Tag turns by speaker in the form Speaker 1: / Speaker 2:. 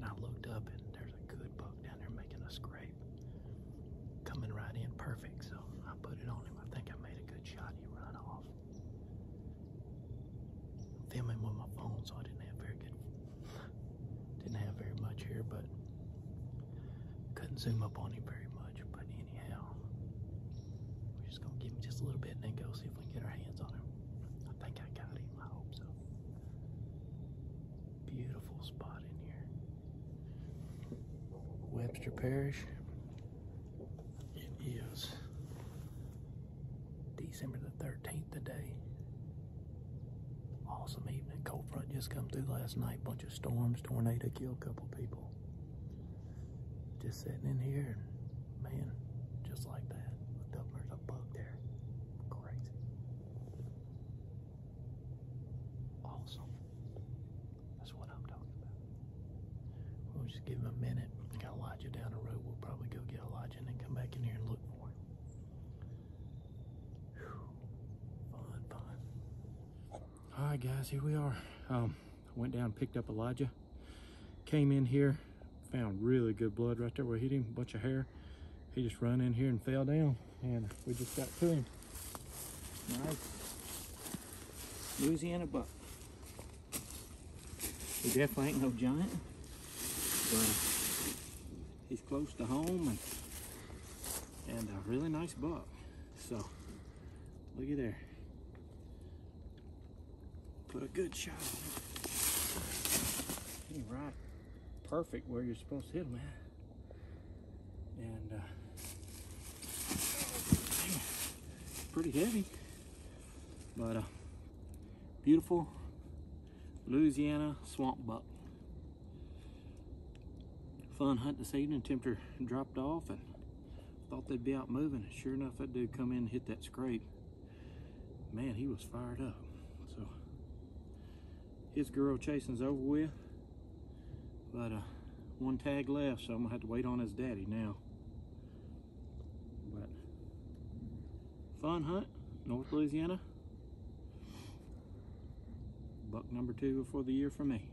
Speaker 1: and I looked up, and there's a good buck down there making a scrape, coming right in perfect. So I put it on him. I think I made a good shot. He run off. I'm filming with my phone, so I didn't have very good, didn't have very much here, but couldn't zoom up on him very much. But anyhow, we're just gonna give him just a little bit, and then go see if we can get our hands on him. I think I got him. I hope so. Beautiful spot in Webster Parish. It is December the 13th today. Awesome evening. Cold front just come through last night. Bunch of storms, tornado killed a couple people. Just sitting in here and man, just like that. Looked up, there's a bug there. Crazy. Awesome. That's what I'm talking about. We'll just give him a minute. Got Elijah down the road. We'll probably go get Elijah and then come back in here and look for him. Whew. Fun, fun. All right, guys, here we are. Um, I went down, picked up Elijah, came in here, found really good blood right there where it hit him, bunch of hair. He just run in here and fell down, and we just got to him. Nice Louisiana buck. He definitely ain't no giant, but he's close to home and and a really nice buck. So looky there. Put a good shot on him. He right perfect where you're supposed to hit him at. And uh, pretty heavy, but uh, beautiful Louisiana swamp buck. Fun hunt this evening. Temperature dropped off and thought they'd be out moving. Sure enough, that dude come in and hit that scrape. Man, he was fired up. So his girl chasing's over with, but uh, one tag left, so I'm gonna have to wait on his daddy now. But fun hunt, North Louisiana. Buck number two for the year for me.